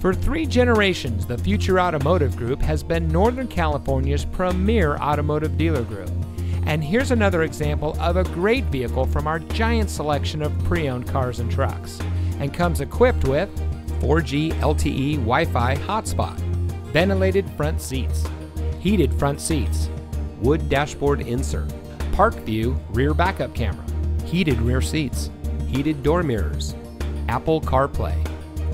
For three generations, the Future Automotive Group has been Northern California's premier automotive dealer group. And here's another example of a great vehicle from our giant selection of pre owned cars and trucks. And comes equipped with 4G LTE Wi Fi hotspot, ventilated front seats, heated front seats, wood dashboard insert, park view rear backup camera, heated rear seats, heated door mirrors, Apple CarPlay,